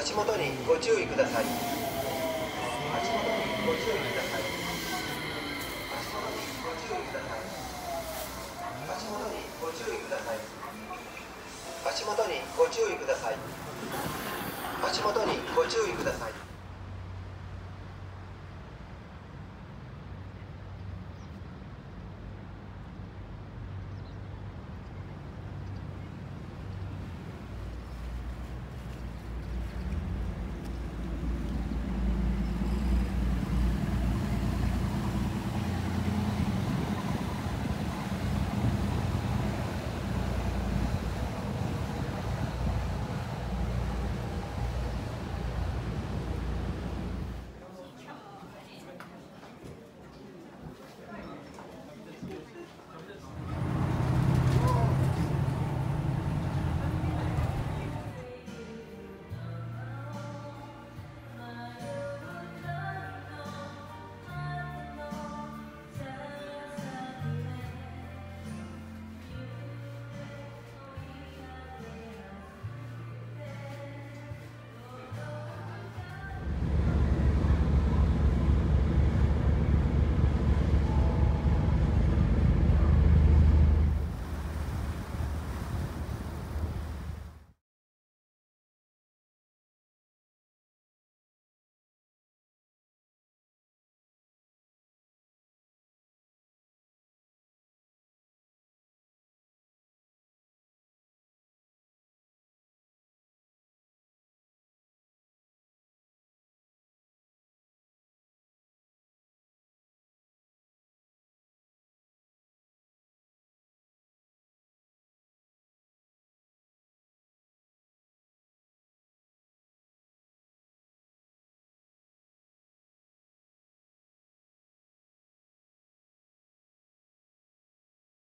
足元にご注意ください。足元にご注意ください。足元にご注意ください。足元にご注意ください。足元にご注意ください。足元にご注意ください。